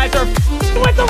guys are with the